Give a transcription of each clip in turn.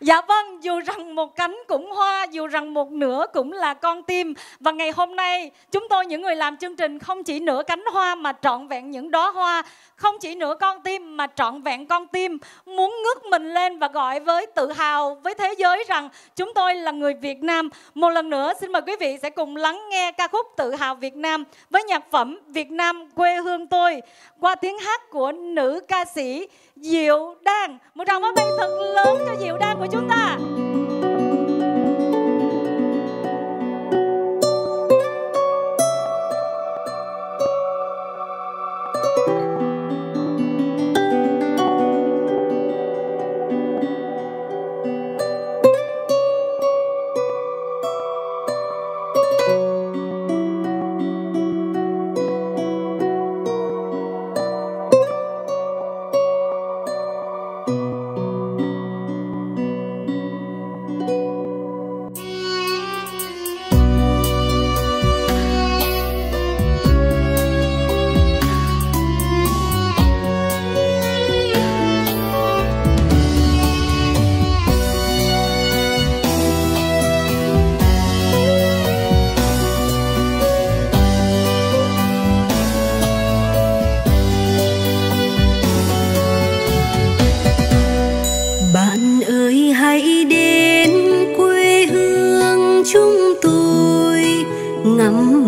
Dạ vâng, dù rằng một cánh cũng hoa, dù rằng một nửa cũng là con tim. Và ngày hôm nay chúng tôi những người làm chương trình không chỉ nửa cánh hoa mà trọn vẹn những đóa hoa Không chỉ nửa con tim mà trọn vẹn con tim Muốn ngước mình lên và gọi với tự hào với thế giới rằng chúng tôi là người Việt Nam. Một lần nữa xin mời quý vị sẽ cùng lắng nghe ca khúc Tự hào Việt Nam Với nhạc phẩm Việt Nam quê hương tôi Qua tiếng hát của nữ ca sĩ Diệu Đan. Một tràng pháo tay thật lớn cho Diệu Đan của chúng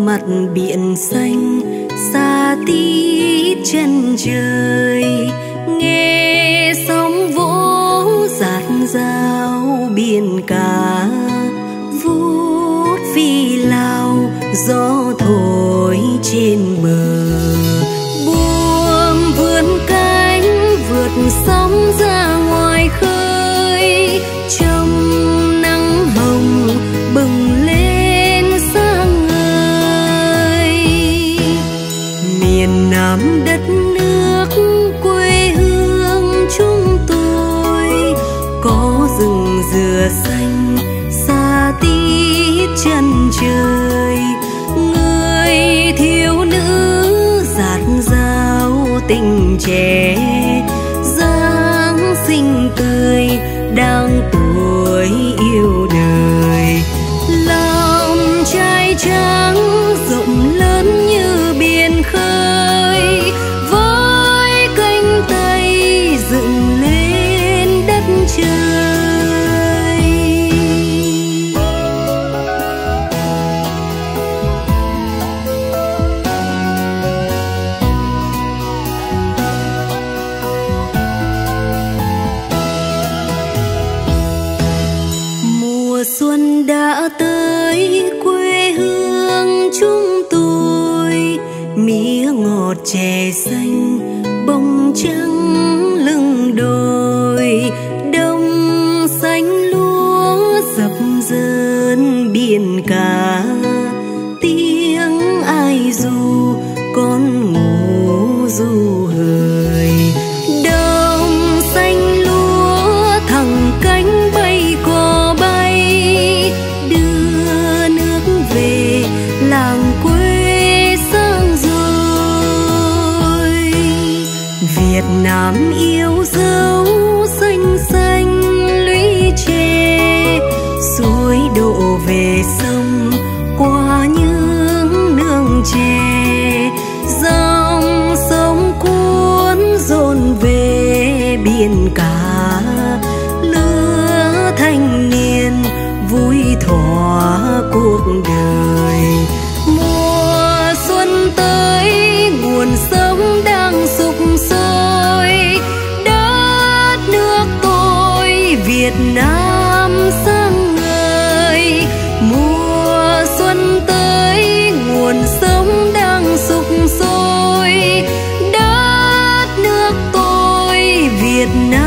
mặt biển xanh, xa tít chân trời. Nghe sóng vỗ giạt rào biển cả, vút phi lao gió thổi trên bờ. Trời người thiếu nữ giạt dao tình trẻ một chè xanh bông trắng lưng đồi, đông xanh lúa dập dơn biển cả. Tiếng ai dù con ngủ du Việt Nam yêu dấu xanh xanh lũy tre suối đổ về sông No.